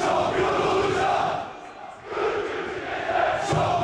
Şampiyon olacağız! Türk ülkede şampiyon!